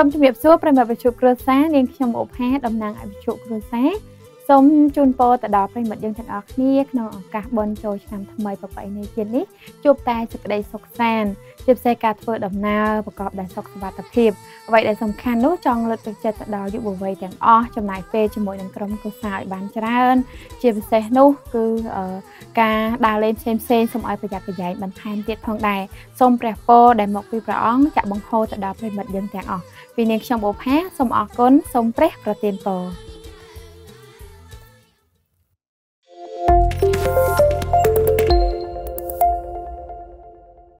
សូមជម្រាបសួរប្រិមត្តវិទ្យុគ្រួសារនាងខ្ញុំអូផាតំណាងឲ្យវិទ្យុគ្រួសារ សូមជូនពរទៅដល់ប្រិមិត្តយើងទាំងអស់គ្នាក្នុងឱកាសបុណ្យចូលឆ្នាំថ្មីប្រពៃណីជាតិនេះជួបតែសេចក្តីសុខសាន្តជាពិសេសការធ្វើដំណើរប្រកបដោយសុខសុវត្ថិភាពអ្វីដែលសំខាន់នោះចង់លើកទឹកចិត្តទៅដល់យុវវ័យទាំងអស់ចំណាយពេលជាមួយនឹងក្រុមគ្រួសារឲ្យបានច្រើន ជាពិសេសនោះគឺការដើរលេងផ្សេងផ្សេងសូមឲ្យប្រយ័ត្នប្រយែងបន្ថែមទៀតផងដែរសូមព្រះពរដែលមកពីព្រះអង្គចាក់បង្ហូរទៅដល់ប្រិមិត្តយើងទាំងអស់ពីនាងខ្ញុំអូផាសូមអរគុណសូមព្រះប្រទានពរ